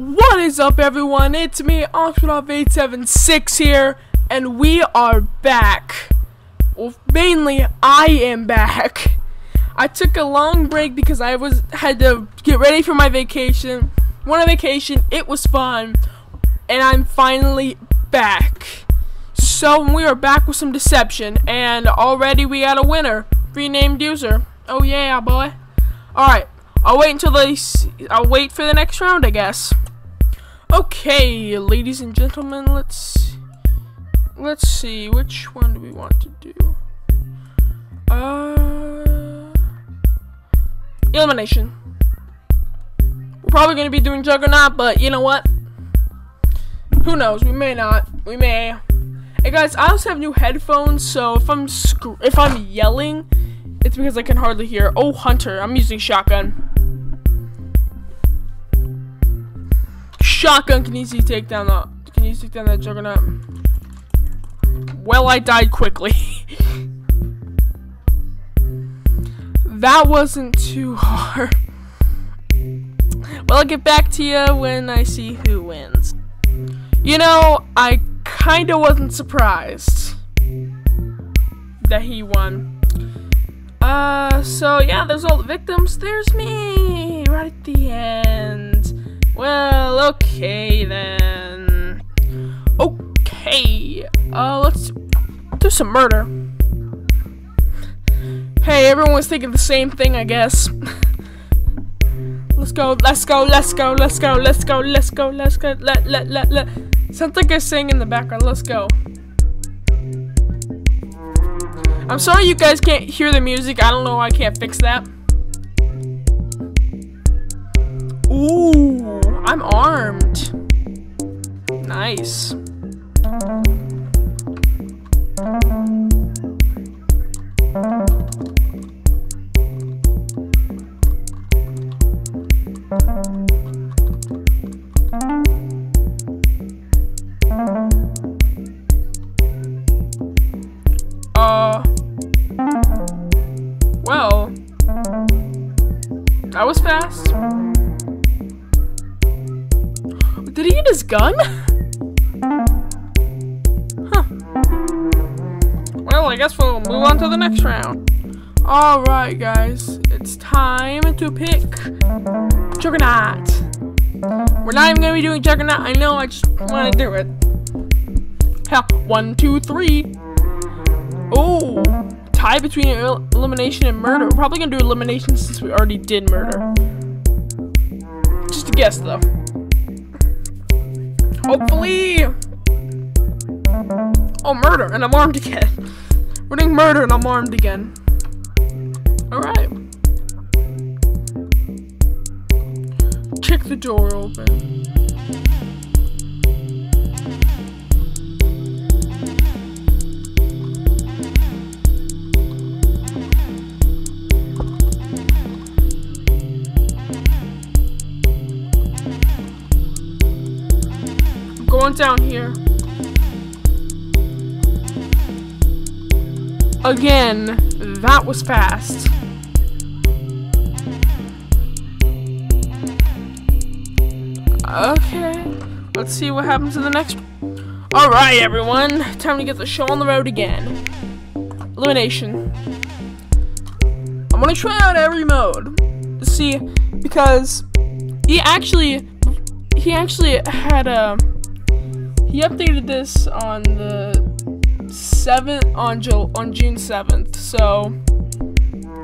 What is up, everyone? It's me, Axwadav876 here, and we are back. Well, mainly, I am back. I took a long break because I was had to get ready for my vacation. Went on vacation, it was fun, and I'm finally back. So we are back with some deception, and already we got a winner, renamed user. Oh yeah, boy. All right, I'll wait until they. I'll wait for the next round, I guess. Okay, ladies and gentlemen, let's let's see which one do we want to do. Uh, elimination. We're probably gonna be doing Juggernaut, but you know what? Who knows? We may not. We may. Hey guys, I also have new headphones, so if I'm if I'm yelling, it's because I can hardly hear. Oh, Hunter, I'm using shotgun. Shotgun can easily take down the can easily take down that juggernaut. Well, I died quickly. that wasn't too hard. Well, I'll get back to you when I see who wins. You know, I kinda wasn't surprised that he won. Uh, so yeah, there's all the victims. There's me right at the end. Well, okay then. Okay. Uh, let's do some murder. Hey, everyone was thinking the same thing, I guess. let's go, let's go, let's go, let's go, let's go, let's go, let's go, let, let, let, let. Sounds like a sing in the background. Let's go. I'm sorry you guys can't hear the music. I don't know. Why I can't fix that. Ooh. I'm armed. Nice. Uh. Well. That was fast. His gun? Huh. Well, I guess we'll move on to the next round. Alright, guys. It's time to pick Juggernaut. We're not even going to be doing Juggernaut. I know, I just want to do it. Hell, one, two, three. Oh, tie between el elimination and murder. We're probably going to do elimination since we already did murder. Just a guess, though. Hopefully. Oh, murder, and I'm armed again. We're doing murder, and I'm armed again. Alright. Check the door open. Again, that was fast. Okay, let's see what happens in the next. Alright, everyone, time to get the show on the road again. Elimination. I'm gonna try out every mode to see because he actually he actually had a he updated this on the 7th on Ju on June 7th. So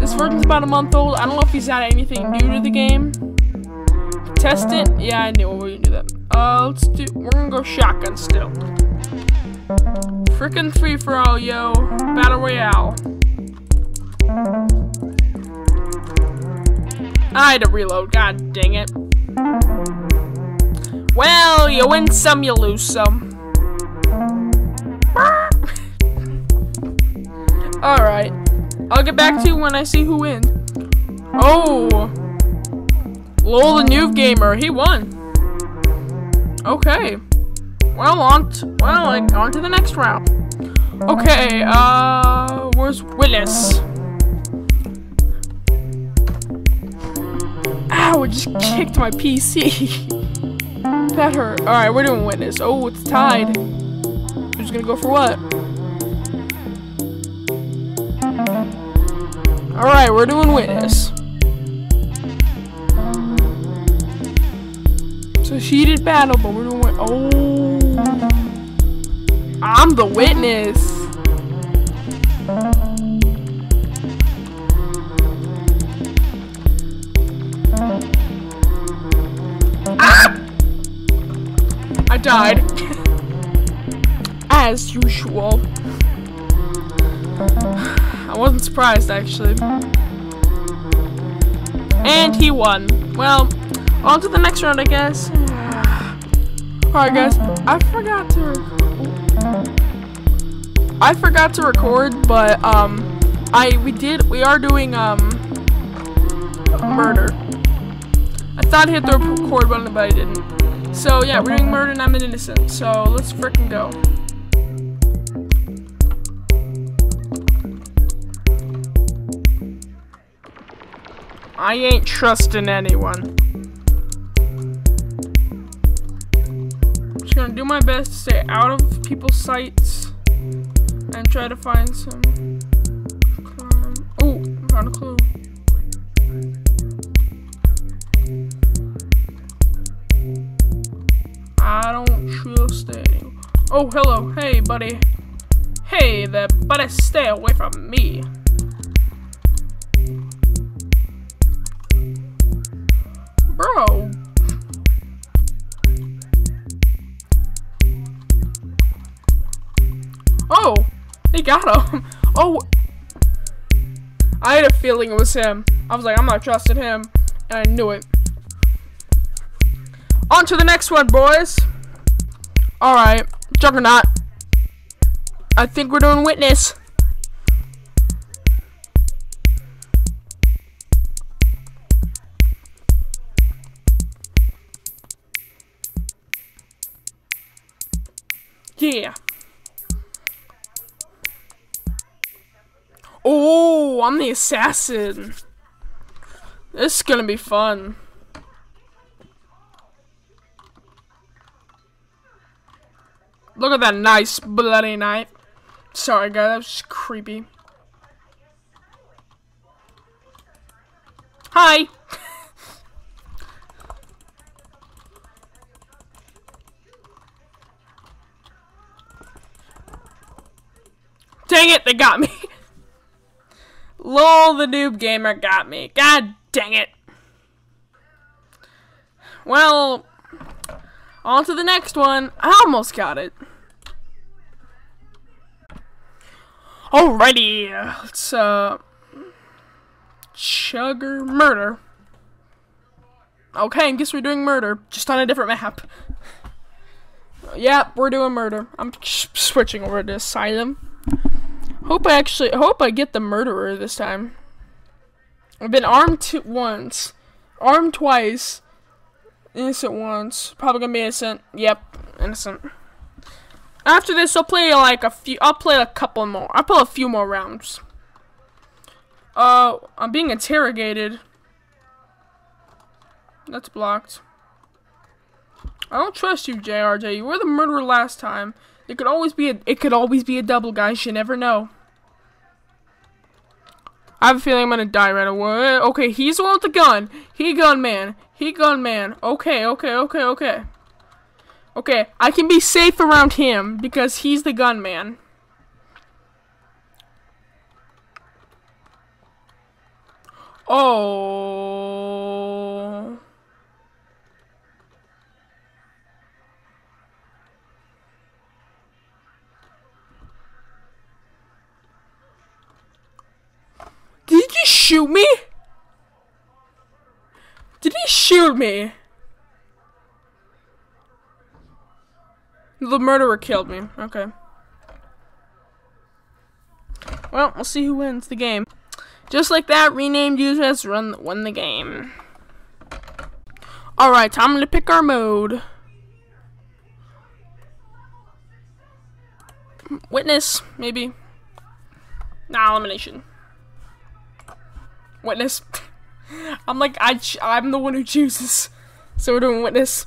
this version's about a month old. I don't know if he's added anything new to the game. Test it. Yeah, I knew we were gonna do that. Uh, let's do. We're gonna go shotgun still. Frickin' free for all, yo. Battle Royale. I had to reload. God dang it. Well, you win some, you lose some. Alright. I'll get back to you when I see who wins. Oh. Lol the new Gamer, he won. Okay. Well, on, well, like, on to the next round. Okay, uh, where's Willis? Ow, it just kicked my PC. that hurt. Alright, we're doing witness. Oh, it's tied. Who's gonna go for what? Alright, we're doing witness. So heated battle, but we're doing oh I'm the witness. Ah! I died. As usual. Wasn't surprised actually. And he won. Well, on to the next round, I guess. Alright, guys. I forgot to. I forgot to record, but um, I we did we are doing um murder. I thought I hit the record button, but I didn't. So yeah, we're doing murder, and I'm an innocent. So let's freaking go. I ain't trusting anyone. I'm Just gonna do my best to stay out of people's sights and try to find some. Oh, found a clue. I don't trust anyone. Oh, hello. Hey, buddy. Hey there, buddy. Stay away from me. Bro. Oh, oh they got him. Oh, I had a feeling it was him. I was like, I'm not trusting him, and I knew it. On to the next one, boys. Alright, Juggernaut. I think we're doing Witness. Yeah. Oh, I'm the assassin. This is gonna be fun. Look at that nice bloody knife. Sorry, guys, that was creepy. Hi. Dang it, they got me. Lol, the noob gamer got me. God dang it. Well, on to the next one. I almost got it. Alrighty, let's, uh, Chugger Murder. Okay, I guess we're doing murder, just on a different map. Yep, we're doing murder. I'm switching over to Asylum. Hope I actually, hope I get the murderer this time. I've been armed once, armed twice, innocent once. Probably gonna be innocent. Yep, innocent. After this, I'll play like a few. I'll play a couple more. I'll play a few more rounds. Uh, I'm being interrogated. That's blocked. I don't trust you, JRJ. You were the murderer last time. It could always be a. It could always be a double, guys. You never know. I have a feeling I'm gonna die right away. Okay, he's the one with the gun. He gun man. He gun man. Okay, okay, okay, okay. Okay, I can be safe around him because he's the gunman. Oh. Shoot me? Did he shoot me? The murderer killed me. Okay. Well, we'll see who wins the game. Just like that, renamed users run won the game. Alright, time to pick our mode. Witness, maybe. Nah, elimination. Witness. I'm like, I I'm the one who chooses. So we're doing witness.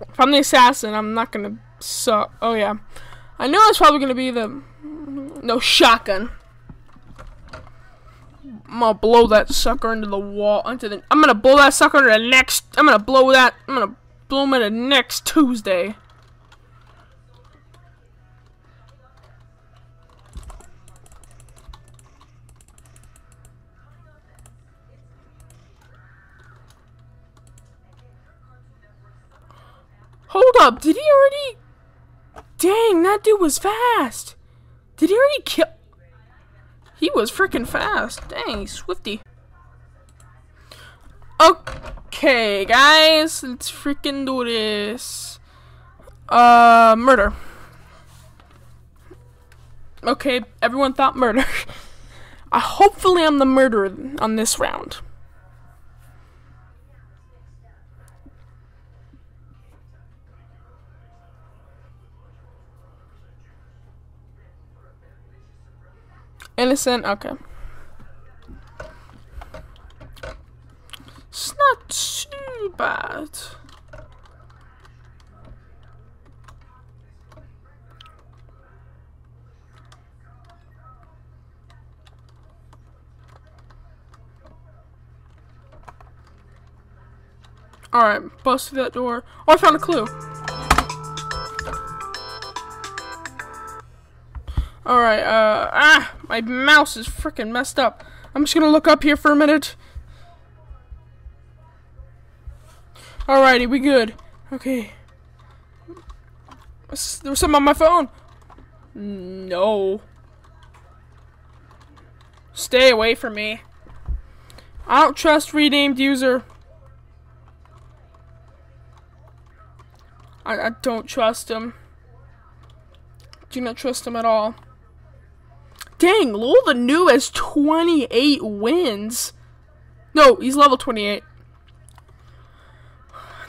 If I'm the assassin, I'm not gonna suck. Oh, yeah. I knew was probably gonna be the... No, shotgun. I'm gonna blow that sucker into the wall. Into the, I'm gonna blow that sucker into the next... I'm gonna blow that... I'm gonna blow him into next Tuesday. Hold up, did he already? Dang, that dude was fast. Did he already kill? He was freaking fast. Dang, he's swifty. Okay, guys, let's freaking do this. Uh, murder. Okay, everyone thought murder. uh, hopefully I'm the murderer on this round. Innocent? Okay. It's not too bad. Alright, bust through that door. Oh, I found a clue. Alright, uh, ah, my mouse is freaking messed up. I'm just gonna look up here for a minute. Alrighty, we good. Okay. There was something on my phone. No. Stay away from me. I don't trust renamed user. I, I don't trust him. Do not trust him at all. Dang, the Noob has 28 wins. No, he's level 28.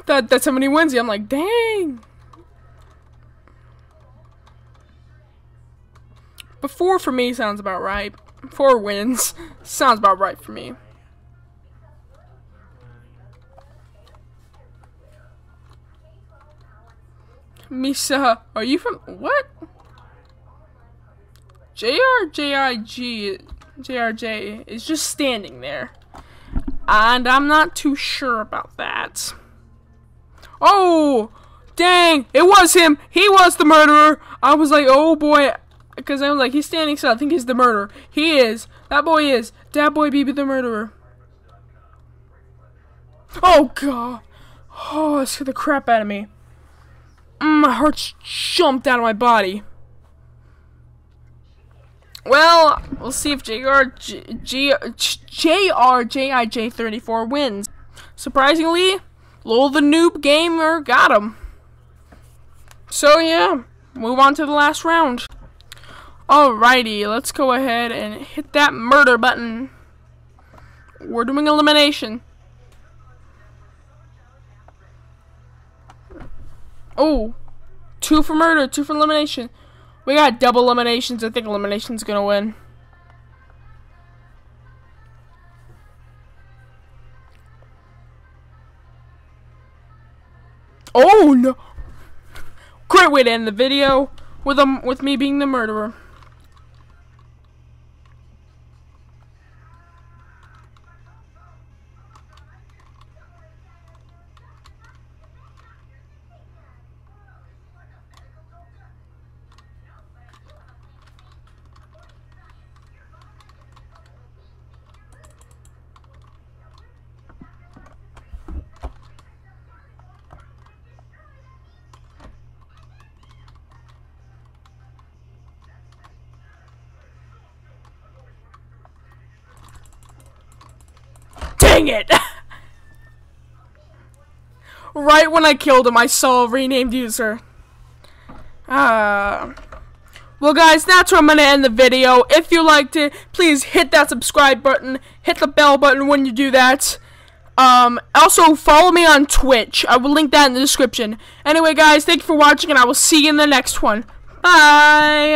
That that's how many wins. he. I'm like, dang. But four for me sounds about right. Four wins sounds about right for me. Misa, are you from what? JRJIG, JRJ is just standing there. And I'm not too sure about that. Oh! Dang! It was him! He was the murderer! I was like, oh boy. Because I was like, he's standing still. I think he's the murderer. He is. That boy is. That boy be the murderer. Oh god. Oh, that scared the crap out of me. Mm, my heart jumped out of my body. Well, we'll see if JRJIJ34 wins. Surprisingly, Lol the Noob Gamer got him. So yeah, move on to the last round. Alrighty, let's go ahead and hit that murder button. We're doing elimination. Oh, two for murder, two for elimination. We got double eliminations. I think elimination's gonna win. Oh no! Great way to end the video with um with me being the murderer. Dang it! right when I killed him, I saw a renamed user. Uh, well, guys, that's where I'm going to end the video. If you liked it, please hit that subscribe button. Hit the bell button when you do that. Um, also, follow me on Twitch. I will link that in the description. Anyway, guys, thank you for watching, and I will see you in the next one. Bye!